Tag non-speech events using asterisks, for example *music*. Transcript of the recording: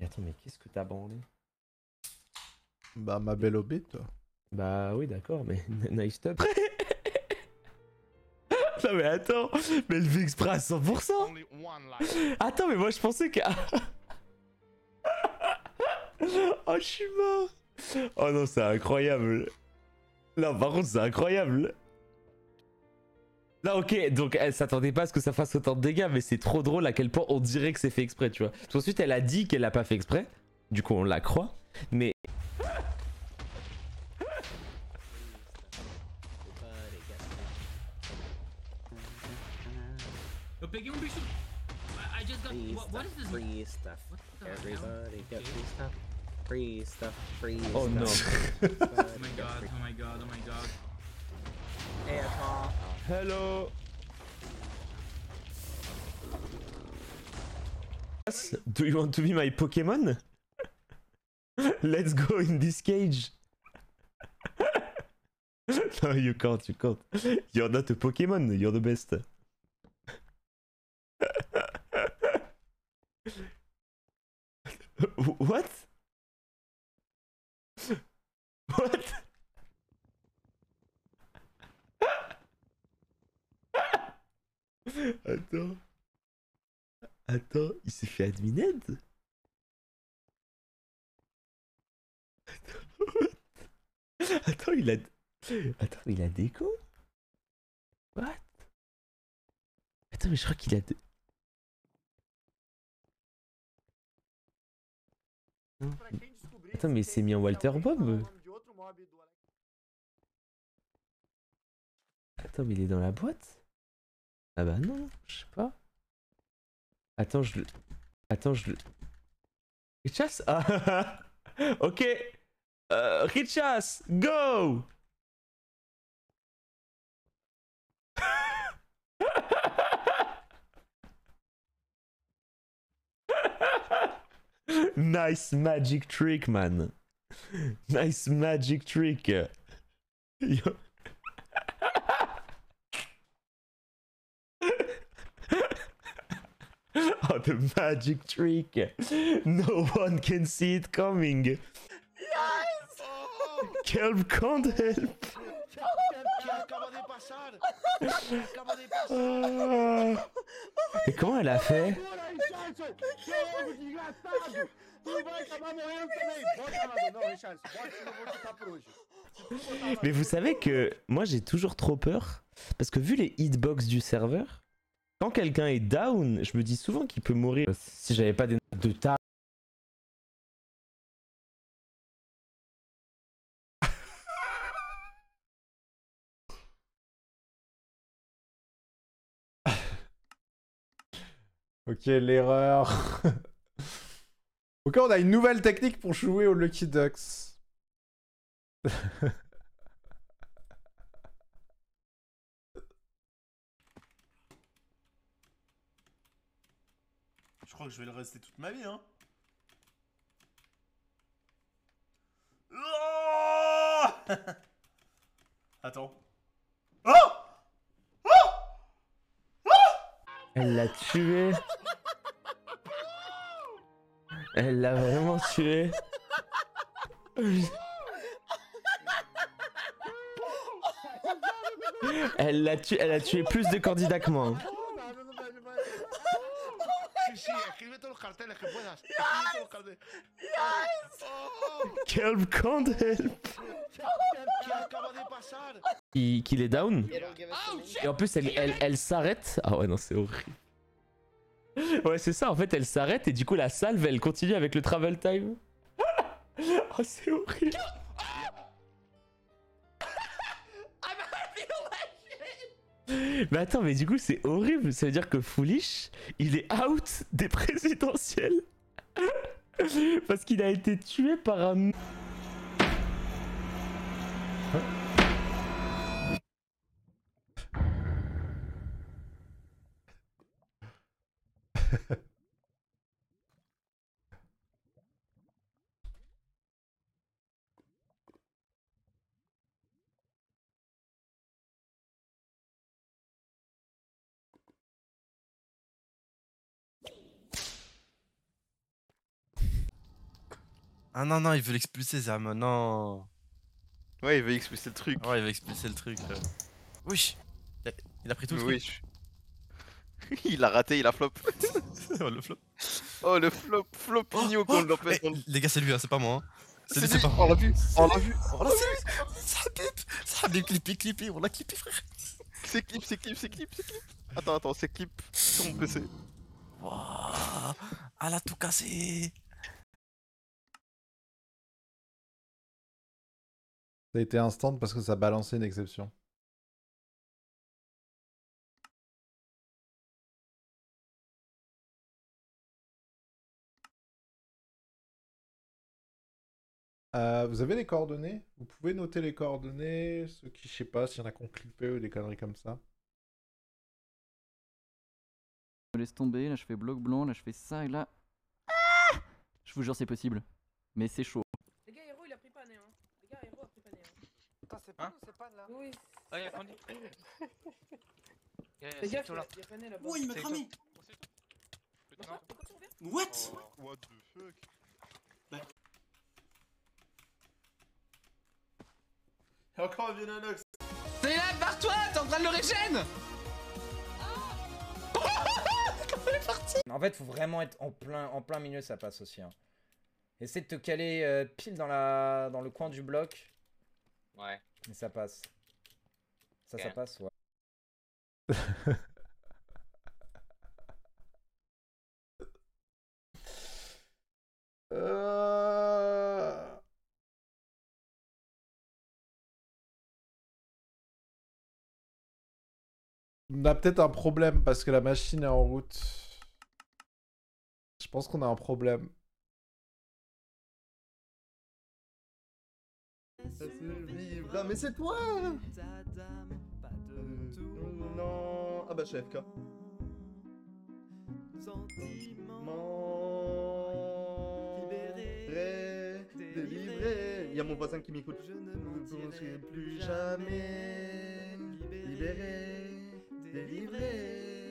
Et attends, mais qu'est-ce que t'as branlé? Bah, ma belle OB, toi. Bah oui, d'accord, mais *laughs* nice top. *laughs* non mais attends, mais le exprès à 100%. Attends, mais moi je pensais que... *laughs* oh, je suis mort. Oh non, c'est incroyable. Non, par contre, c'est incroyable. Non, ok, donc elle s'attendait pas à ce que ça fasse autant de dégâts, mais c'est trop drôle à quel point on dirait que c'est fait exprès, tu vois. Tout ensuite, elle a dit qu'elle l'a pas fait exprès, du coup, on la croit, mais. Oh no. stuff. Oh my god, oh my god, oh my god. Hey. Hello. Do you want to be my Pokemon? *laughs* Let's go in this cage. *laughs* no, you can't, you can't. You're not a Pokemon, you're the best. *laughs* what? Attends. Attends, il s'est fait admined Attends, Attends, il a... Attends, il a déco? What? Attends, mais je crois qu'il a... de- Attends, mais il s'est mis en Walter Bob. Attends, mais il est dans la boîte Ah bah non, je sais pas. Attends, je. Attends, je. Richas? Ah *laughs* Ok euh, Richas, go *laughs* Nice magic trick, man. Nice magic trick. *laughs* Yo. Oh, *laughs* the magic trick. No one can see it coming. Yes! Kelp can't help. Et comment elle a fait? Mais vous savez que moi j'ai toujours trop peur parce que vu les hitbox du serveur, quand quelqu'un est down, je me dis souvent qu'il peut mourir si j'avais pas des notes de ta. *laughs* Ok, l'erreur. *laughs* ok, on a une nouvelle technique pour jouer au Lucky Ducks. *laughs* je vais le rester toute ma vie, hein. Oh *laughs* Attends. Oh Elle l'a tué. Elle l'a vraiment tué. Elle l'a tué, elle a tué plus de candidats que moi. Kelp can't help. Qui- Qu'il est down? Et en plus, elle, elle, elle s'arrête. Ah ouais, non, c'est horrible. Ouais, c'est ça, en fait, elle s'arrête et du coup, la salve, elle continue avec le travel time. *laughs* oh, c'est horrible. Mais attends, mais du coup, c'est horrible. Ça veut dire que Foolish, il est out des présidentielles. Parce qu'il a été tué par un. Ah non, non, il veut l'expulser, Zerma, non. Ouais, il veut expulser le truc. Ouais, il veut expulser le truc. euh. Oui, il a, pris tout le Oui. truc. *laughs* il a raté, il a flop. *laughs* Oh, le flop. Oh, le flop, qu'on oh, l'a fait. eh, les gars, c'est lui, hein, c'est pas moi. hein. C'est lui, c'est pas moi. On l'a vu, on l'a vu. Oh là, c'est lui Ça bip Ça bip, clippé, clippé, on l'a clippé, frère C'est clip, c'est clip, c'est clip, c'est clip. Attends, attends, c'est clip sur mon PC. Wouah Elle a tout cassé Ça a été instant parce que ça balançait une exception. Euh, vous avez les coordonnées? Vous pouvez noter les coordonnées Ceux qui, je sais pas, s'il y en a qui ont clippé ou des conneries comme ça. Je laisse tomber, là je fais bloc blanc, là je fais ça et là. Ah je vous jure c'est possible. Mais c'est chaud. Les gars, Hero il a pris pas hein. Les gars, Hero a pris pas hein. Attends, c'est pas nous, c'est pas là. Oui. Ah, y'a Candy. *laughs* Les gars, il y a René là-bas. Oh, il m'a cramé tu reviens What What the fuck Et encore un vieux Nanox. C'est là, barre-toi T'es en train de le régène En fait, faut vraiment être en plein, en plein milieu, ça passe aussi. Hein. Essaie de te caler euh, pile dans, la, dans le coin du bloc. Ouais. Et ça passe. Ça, ça passe, ouais. *laughs* Euh, On a peut-être un problème parce que la machine est en route. Je pense qu'on a un problème. Vivre, mais c'est toi Non Ah bah je suis FK. Libéré, délivré. Il y a mon voisin qui m'écoute. Je ne mentirai plus jamais. Libéré, délivré.